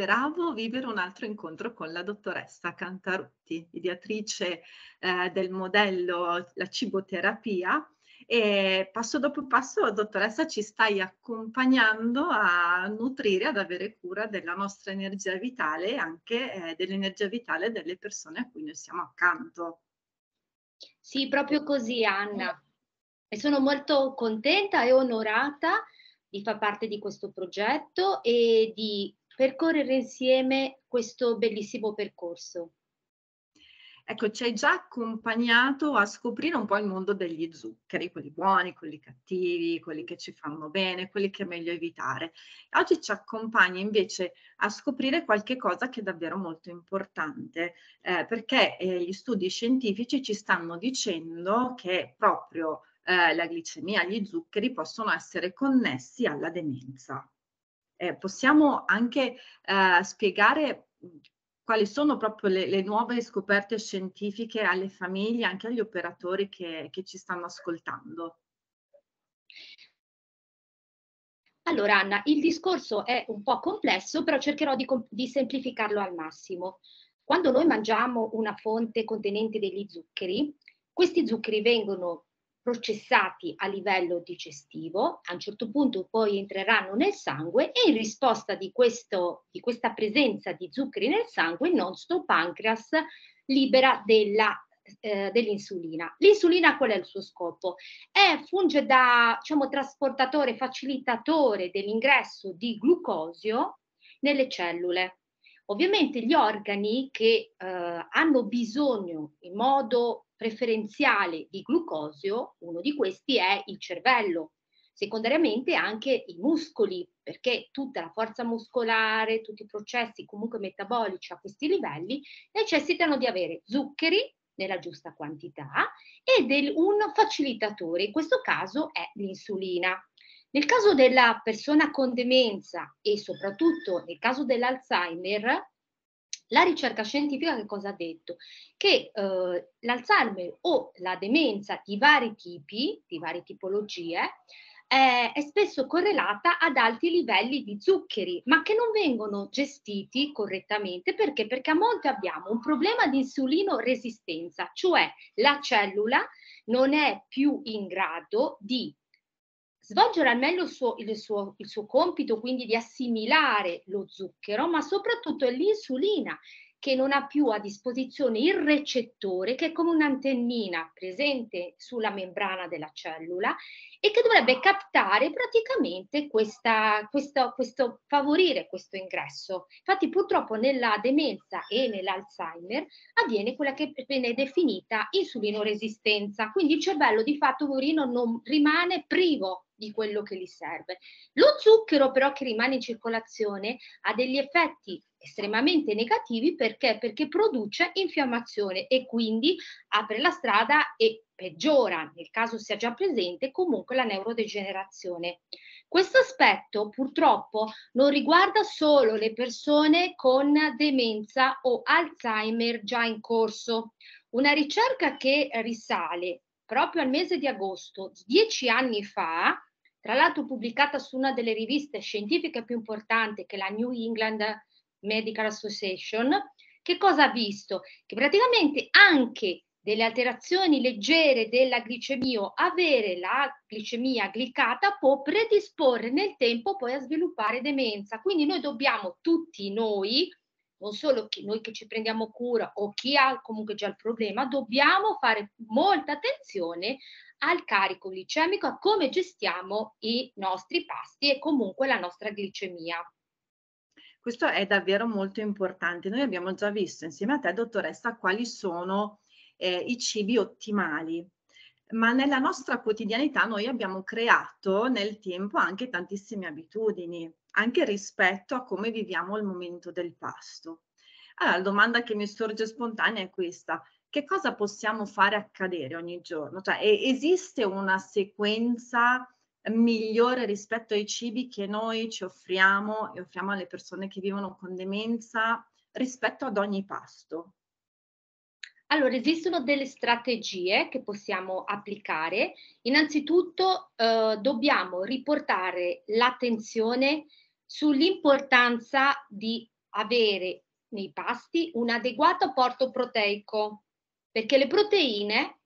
desideravo vivere un altro incontro con la dottoressa Cantarutti, ideatrice eh, del modello La ciboterapia e passo dopo passo, dottoressa, ci stai accompagnando a nutrire, ad avere cura della nostra energia vitale e anche eh, dell'energia vitale delle persone a cui noi siamo accanto. Sì, proprio così, Anna. E sono molto contenta e onorata di far parte di questo progetto e di percorrere insieme questo bellissimo percorso. Ecco, ci hai già accompagnato a scoprire un po' il mondo degli zuccheri, quelli buoni, quelli cattivi, quelli che ci fanno bene, quelli che è meglio evitare. Oggi ci accompagna invece a scoprire qualche cosa che è davvero molto importante, eh, perché eh, gli studi scientifici ci stanno dicendo che proprio eh, la glicemia, gli zuccheri possono essere connessi alla demenza. Eh, possiamo anche eh, spiegare quali sono proprio le, le, nuove scoperte scientifiche alle famiglie, anche agli operatori che, che ci stanno ascoltando? Allora Anna, il discorso è un po' complesso, però cercherò di, di, semplificarlo al massimo. Quando noi mangiamo una fonte contenente degli zuccheri, questi zuccheri vengono processati a livello digestivo, a un certo punto poi entreranno nel sangue e in risposta di, questo, di questa presenza di zuccheri nel sangue il nostro pancreas libera della, eh, dell'insulina. L'insulina qual è il suo scopo? È, funge da diciamo, trasportatore, facilitatore dell'ingresso di glucosio nelle cellule. Ovviamente gli organi che eh, hanno bisogno in modo preferenziale di glucosio, uno di questi è il cervello, secondariamente anche i muscoli, perché tutta la forza muscolare, tutti i processi comunque metabolici a questi livelli necessitano di avere zuccheri nella giusta quantità e del, un facilitatore, in questo caso è l'insulina. Nel caso della persona con demenza e soprattutto nel caso dell'Alzheimer, la ricerca scientifica che cosa ha detto? Che eh, l'Alzheimer o la demenza di vari tipi, di varie tipologie, eh, è spesso correlata ad alti livelli di zuccheri, ma che non vengono gestiti correttamente perché? Perché a monte abbiamo un problema di insulino resistenza, cioè la cellula non è più in grado di svolgere al meglio il suo, il, suo, il suo compito, quindi di assimilare lo zucchero, ma soprattutto è l'insulina che non ha più a disposizione il recettore, che è come un'antennina presente sulla membrana della cellula e che dovrebbe captare praticamente questa, questa, questo, favorire questo ingresso. Infatti purtroppo nella demenza e nell'Alzheimer avviene quella che viene definita insulinoresistenza, quindi il cervello di fatto poverino non rimane privo di quello che gli serve. Lo zucchero però che rimane in circolazione ha degli effetti estremamente negativi perché? Perché produce infiammazione e quindi apre la strada e peggiora, nel caso sia già presente, comunque la neurodegenerazione. Questo aspetto purtroppo non riguarda solo le persone con demenza o Alzheimer già in corso. Una ricerca che risale proprio al mese di agosto, dieci anni fa, tra l'altro pubblicata su una delle riviste scientifiche più importanti che è la New England Medical Association, che cosa ha visto? Che praticamente anche delle alterazioni leggere della glicemia, avere la glicemia glicata può predisporre nel tempo poi a sviluppare demenza. Quindi noi dobbiamo tutti noi, non solo chi, noi che ci prendiamo cura o chi ha comunque già il problema, dobbiamo fare molta attenzione al carico glicemico, a come gestiamo i nostri pasti e comunque la nostra glicemia. Questo è davvero molto importante. Noi abbiamo già visto insieme a te, dottoressa, quali sono eh, i cibi ottimali, ma nella nostra quotidianità noi abbiamo creato nel tempo anche tantissime abitudini, anche rispetto a come viviamo il momento del pasto. Allora, la domanda che mi sorge spontanea è questa che cosa possiamo fare accadere ogni giorno? Cioè, esiste una sequenza migliore rispetto ai cibi che noi ci offriamo e offriamo alle persone che vivono con demenza rispetto ad ogni pasto? Allora, esistono delle strategie che possiamo applicare. Innanzitutto eh, dobbiamo riportare l'attenzione sull'importanza di avere nei pasti un adeguato apporto proteico, perché le proteine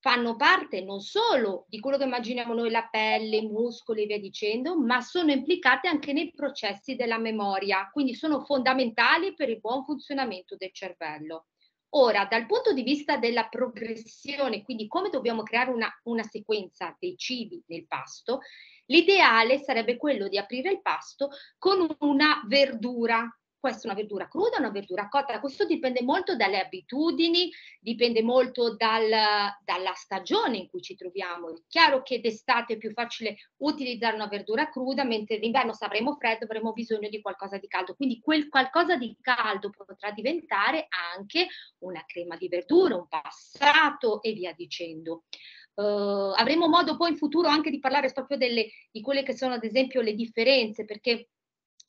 fanno parte non solo di quello che immaginiamo noi, la pelle, i muscoli e via dicendo, ma sono implicate anche nei processi della memoria, quindi sono fondamentali per il buon funzionamento del cervello. Ora, dal punto di vista della progressione, quindi come dobbiamo creare una, una sequenza dei cibi nel pasto, l'ideale sarebbe quello di aprire il pasto con una verdura, può essere una verdura cruda, una verdura cotta, questo dipende molto dalle abitudini, dipende molto dal, dalla stagione in cui ci troviamo. È chiaro che d'estate è più facile utilizzare una verdura cruda, mentre d'inverno se avremo freddo avremo bisogno di qualcosa di caldo, quindi quel qualcosa di caldo potrà diventare anche una crema di verdura, un passato e via dicendo. Uh, avremo modo poi in futuro anche di parlare proprio delle, di quelle che sono ad esempio le differenze, perché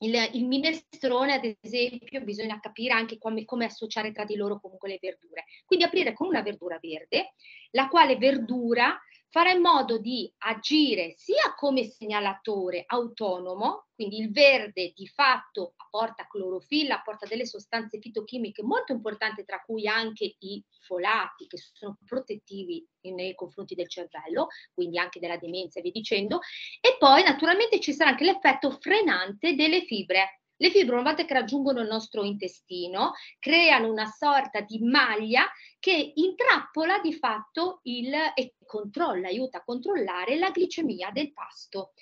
il, il, minestrone, ad esempio, bisogna capire anche come, come, associare tra di loro comunque le verdure. Quindi aprire con una verdura verde, la quale verdura farà in modo di agire sia come segnalatore autonomo, quindi il verde di fatto apporta clorofilla, apporta delle sostanze fitochimiche molto importanti, tra cui anche i folati, che sono protettivi nei confronti del cervello, quindi anche della demenza e via dicendo, e poi naturalmente ci sarà anche l'effetto frenante delle fibre, le fibre, una volta che raggiungono il nostro intestino, creano una sorta di maglia che intrappola di fatto il, e controlla, aiuta a controllare la glicemia del pasto.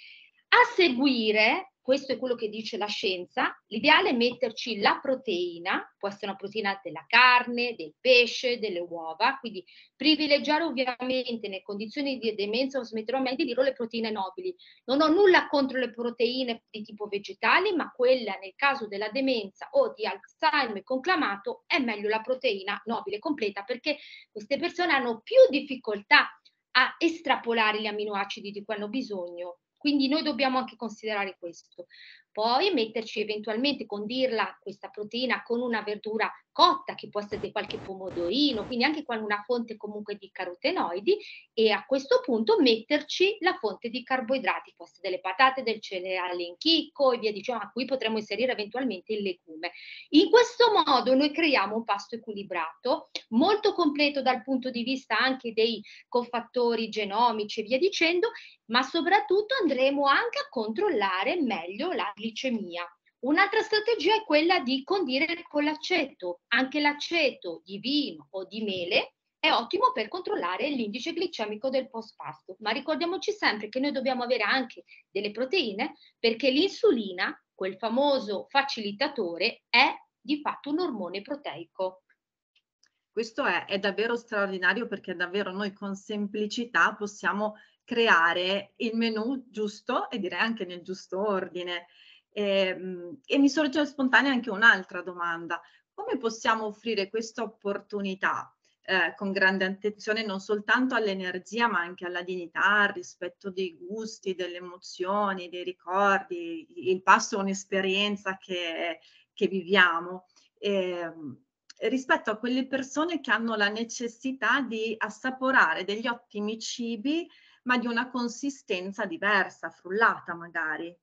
A seguire questo è quello che dice la scienza, l'ideale è metterci la proteina, può essere una proteina della carne, del pesce, delle uova, quindi privilegiare ovviamente nelle condizioni di demenza o di dire le proteine nobili. Non ho nulla contro le proteine di tipo vegetali, ma quella nel caso della demenza o di Alzheimer conclamato è meglio la proteina nobile completa perché queste persone hanno più difficoltà a estrapolare gli aminoacidi di cui hanno bisogno quindi noi dobbiamo anche considerare questo. Poi metterci eventualmente, condirla questa proteina con una verdura cotta, che può essere qualche pomodorino, quindi anche con una fonte comunque di carotenoidi e a questo punto metterci la fonte di carboidrati, può essere delle patate, del cereale in chicco e via dicendo, a cui potremo inserire eventualmente il legume. In questo modo noi creiamo un pasto equilibrato, molto completo dal punto di vista anche dei cofattori genomici e via dicendo, ma soprattutto andremo anche a controllare meglio la glicemia. Un'altra strategia è quella di condire con l'aceto. Anche l'aceto di vino o di mele è ottimo per controllare l'indice glicemico del post pasto, ma ricordiamoci sempre che noi dobbiamo avere anche delle proteine perché l'insulina, quel famoso facilitatore, è di fatto un ormone proteico. Questo è, è davvero straordinario perché davvero noi con semplicità possiamo creare il menù giusto e direi anche nel giusto ordine. E, ehm, e mi sorge spontanea anche un'altra domanda. Come possiamo offrire questa opportunità eh, con grande attenzione non soltanto all'energia ma anche alla dignità, al rispetto dei gusti, delle emozioni, dei ricordi. Il passo è un'esperienza che, che viviamo. Eh, rispetto a quelle persone che hanno la necessità di assaporare degli ottimi cibi ma di una consistenza diversa, frullata magari.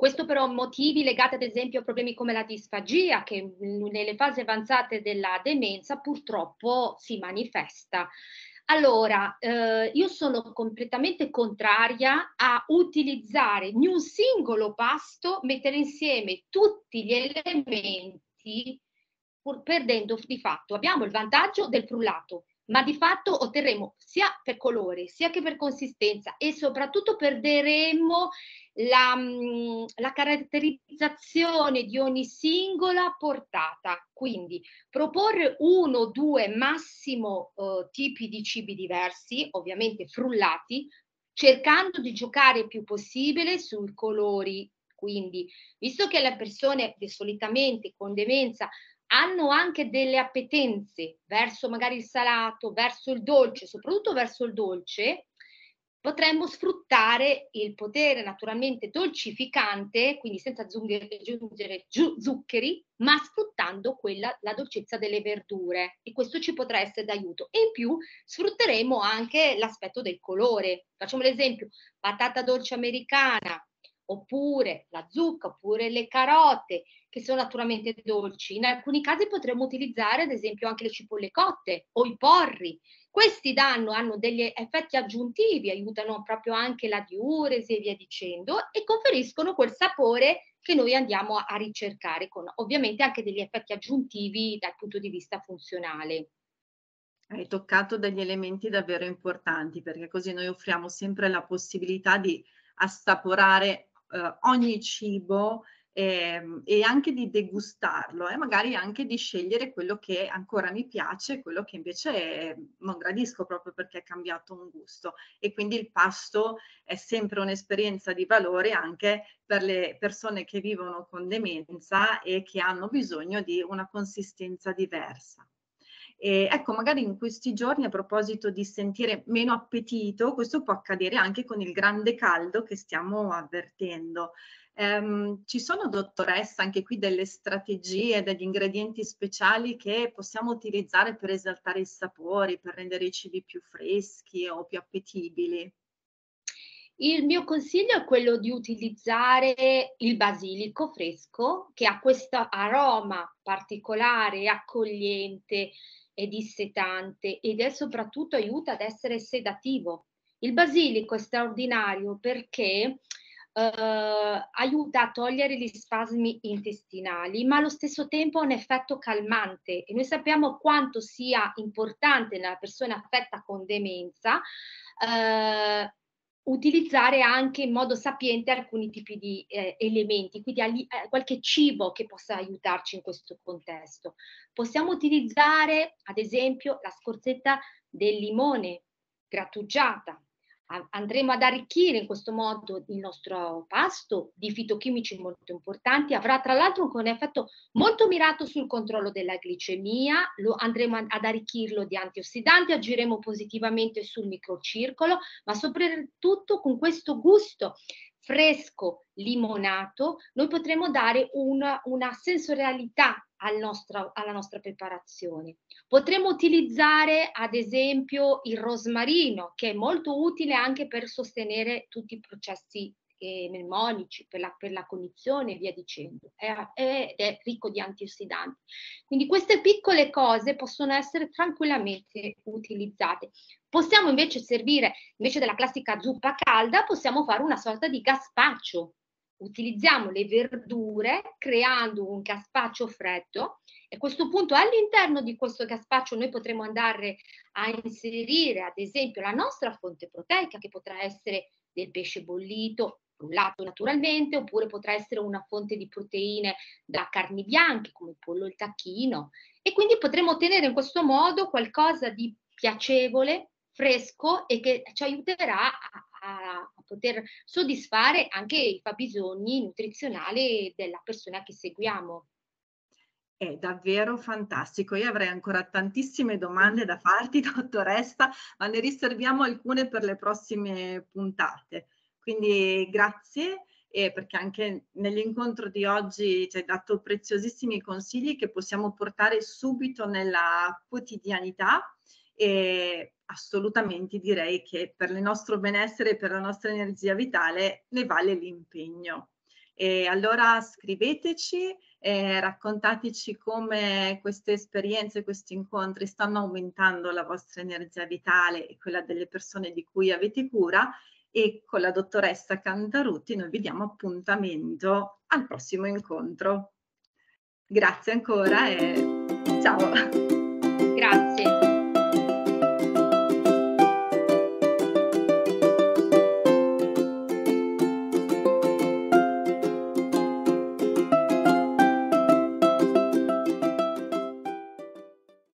Questo però motivi legati ad esempio a problemi come la disfagia che nelle fasi avanzate della demenza purtroppo si manifesta. Allora, eh, io sono completamente contraria a utilizzare in un singolo pasto, mettere insieme tutti gli elementi, perdendo di fatto. Abbiamo il vantaggio del frullato, ma di fatto otterremo sia per colore sia che per consistenza e soprattutto perderemo la, mm, la, caratterizzazione di ogni singola portata. Quindi proporre uno, due, massimo uh, tipi di cibi diversi, ovviamente frullati, cercando di giocare il più possibile sui colori. Quindi, visto che le persone solitamente con demenza hanno anche delle appetenze verso magari il salato, verso il dolce, soprattutto verso il dolce, potremmo sfruttare il potere naturalmente dolcificante, quindi senza aggiungere zuccheri, ma sfruttando quella, la dolcezza delle verdure e questo ci potrà essere d'aiuto. E in più sfrutteremo anche l'aspetto del colore. Facciamo l'esempio, patata dolce americana, oppure la zucca, oppure le carote, che sono naturalmente dolci. In alcuni casi potremmo utilizzare ad esempio anche le cipolle cotte o i porri. Questi danno, hanno degli effetti aggiuntivi, aiutano proprio anche la diuresi e via dicendo e conferiscono quel sapore che noi andiamo a ricercare con ovviamente anche degli effetti aggiuntivi dal punto di vista funzionale. Hai toccato degli elementi davvero importanti perché così noi offriamo sempre la possibilità di assaporare eh, ogni cibo eh, e anche di degustarlo e eh, magari anche di scegliere quello che ancora mi piace e quello che invece non gradisco proprio perché è cambiato un gusto e quindi il pasto è sempre un'esperienza di valore anche per le persone che vivono con demenza e che hanno bisogno di una consistenza diversa. E ecco, magari in questi giorni, a proposito di sentire meno appetito, questo può accadere anche con il grande caldo che stiamo avvertendo. Um, ci sono, dottoressa, anche qui delle strategie, degli ingredienti speciali che possiamo utilizzare per esaltare i sapori, per rendere i cibi più freschi o più appetibili? Il mio consiglio è quello di utilizzare il basilico fresco che ha questo aroma particolare e accogliente è dissetante ed è soprattutto aiuta ad essere sedativo. Il basilico è straordinario perché Uh, aiuta a togliere gli spasmi intestinali, ma allo stesso tempo ha un effetto calmante e noi sappiamo quanto sia importante nella persona affetta con demenza uh, utilizzare anche in modo sapiente alcuni tipi di eh, elementi, quindi agli, eh, qualche cibo che possa aiutarci in questo contesto. Possiamo utilizzare ad esempio la scorzetta del limone grattugiata, andremo ad arricchire in questo modo il nostro pasto di fitochimici molto importanti, avrà tra l'altro un effetto molto mirato sul controllo della glicemia, lo andremo ad arricchirlo di antiossidanti, agiremo positivamente sul microcircolo, ma soprattutto con questo gusto fresco, limonato, noi potremo dare una, una sensorialità al nostro, alla nostra preparazione. Potremmo utilizzare ad esempio il rosmarino, che è molto utile anche per sostenere tutti i processi eh, mnemonici, per la, per la, cognizione e via dicendo, è, è, è ricco di antiossidanti. Quindi queste piccole cose possono essere tranquillamente utilizzate. Possiamo invece servire, invece della classica zuppa calda, possiamo fare una sorta di gazpacho. Utilizziamo le verdure creando un gazpacho freddo e a questo punto all'interno di questo gazpacho noi potremo andare a inserire ad esempio la nostra fonte proteica che potrà essere del pesce bollito, frullato naturalmente, oppure potrà essere una fonte di proteine da carni bianche come il pollo e il tacchino. E quindi potremo ottenere in questo modo qualcosa di piacevole, fresco e che ci aiuterà a poter soddisfare anche i fabbisogni nutrizionali della persona che seguiamo. È davvero fantastico. Io avrei ancora tantissime domande da farti, dottoressa, ma ne riserviamo alcune per le prossime puntate. Quindi grazie eh, perché anche nell'incontro di oggi ci hai dato preziosissimi consigli che possiamo portare subito nella quotidianità e assolutamente direi che per il nostro benessere e per la nostra energia vitale ne vale l'impegno. E allora scriveteci, eh, raccontateci come queste esperienze, questi incontri stanno aumentando la vostra energia vitale e quella delle persone di cui avete cura e con la dottoressa Cantarutti noi vi diamo appuntamento al prossimo incontro. Grazie ancora e ciao.